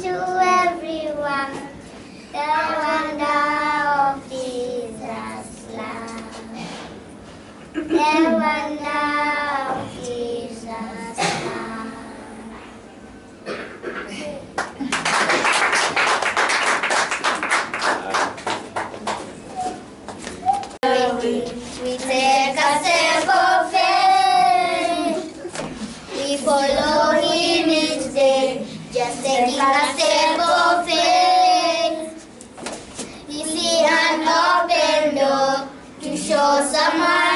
주 to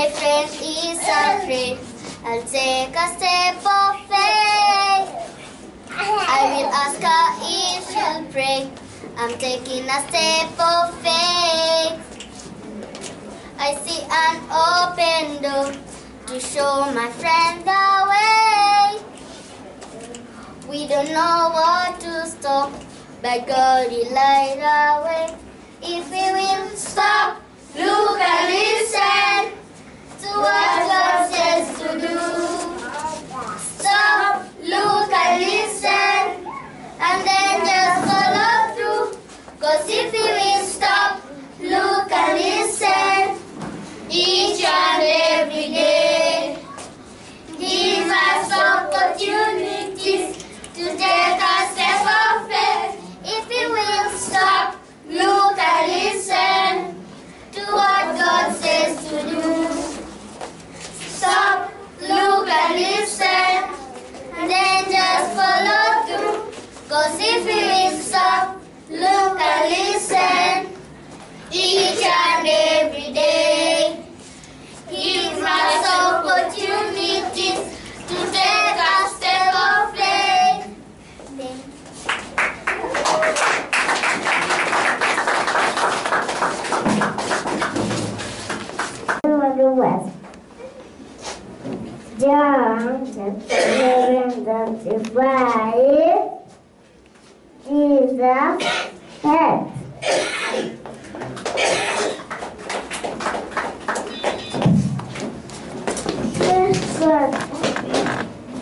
my friend is afraid, I'll take a step of faith. I will ask her if she'll pray. I'm taking a step of faith. I see an open door to show my friend the way. We don't know what to stop, but God will light our way. If we will stop, look at listen Cause if will stop, look and listen, each and every day, give us opportunities to take a step of faith. West. John chapter 11, 25. Jesus said, Praise God.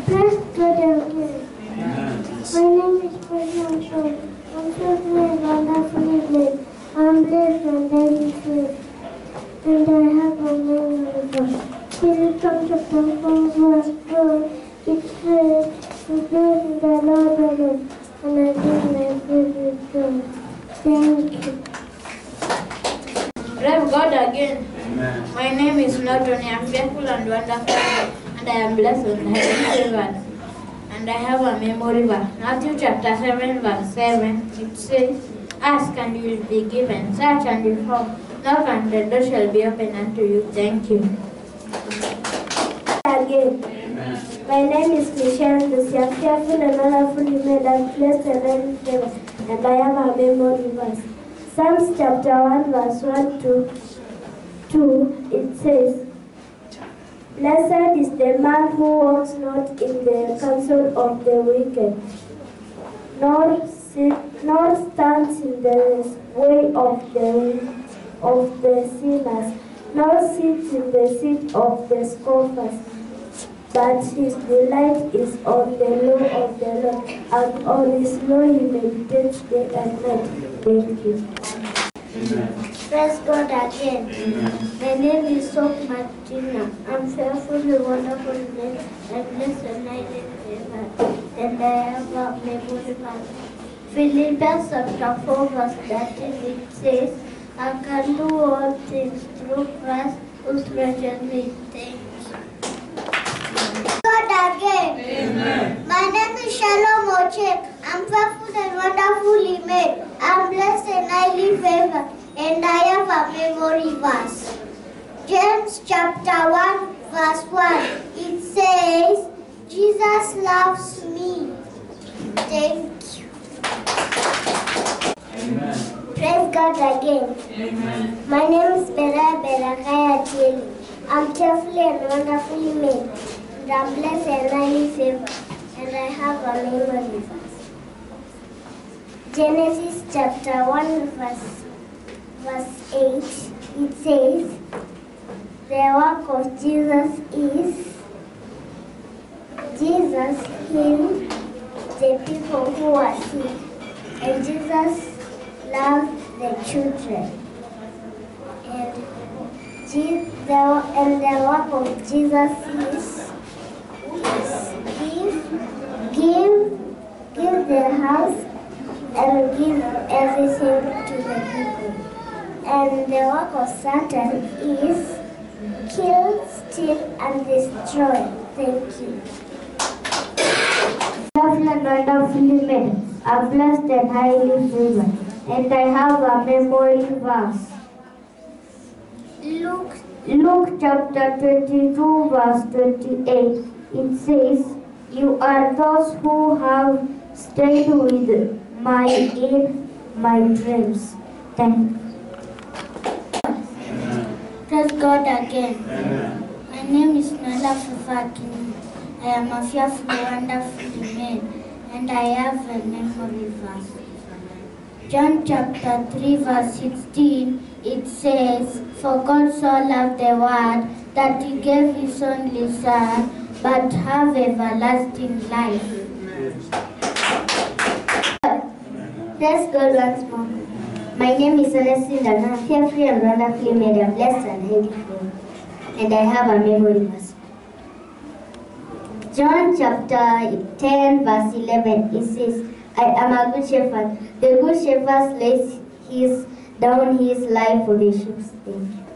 Praise God again. My name is President Shaw. I'm so and wonderfully blessed. I'm blessed and favored. And I have a memory verse. Here comes chapter 4 verse 4. It says, To praise in the Lord alone, and I give my praise with God. Thank you. Praise God again. Amen. My name is Norton. I am faithful and wonderful, and I am blessed and highly favored. And I have a memory verse. Matthew chapter 7, verse 7. It says, Ask and you will be given, search and you will find, knock and the door shall be opened unto you. Thank you. Again. Amen. My name is Michelle. I'm careful and wonderfully made and blessed and highly favored. And I have a memory verse. Psalms chapter 1 verse 1 to 2, it says, Blessed is the man who walks not in the counsel of the wicked, nor, sit, nor stands in the way of the, of the sinners, nor sits in the seat of the scoffers. But his delight is on the law of the Lord, and on his law he meditates day and night. Thank you. Amen. Praise God again. Amen. My name is Soap Martina. I'm fearfully wonderful blessed and blessed and highly favored. And I have a memory verse. Philippians chapter 4 verse 13 it says, I can do all things through Christ who strengthens me. Thank again. My name is Shalom Ochek. I'm fearful and wonderfully made. I'm blessed and highly favored, and I have a memory verse. James chapter 1, verse 1. It says, Jesus loves me. Thank you. Amen. Praise God again. Amen. My name is Bera Berakaya Cheli. I'm carefully and wonderfully made. I'm blessed and favored. And I have a memory verse. Genesis chapter 1 verse verse 8, it says, The work of Jesus is Jesus healed the people who are sick, and Jesus loved the children. And, Je- the, and the work of Jesus is give, give, give the house and give everything to the people. And the work of Satan is kill, steal, and destroy. Thank you. Lovely and wonderfully made, are blessed and highly favored. And I have a memory verse. Luke, Luke chapter 22, verse 28. It says, You are those who have stayed with my in my dreams. Thank you. Praise God again. My name is Nala Fafakini. I am a fearfully wonderfully made, and I have a memory verse. John chapter 3, verse 16, it says, For God so loved the world that he gave his only Son, but have everlasting life. Praise God once more. My name is Celestine and I'm fearfully and wonderfully made, and blessed and favored. And I have a memory verse. John chapter 10, verse 11, it says, I am a good shepherd. The good shepherd lays his down his life for the sheep. Thank you.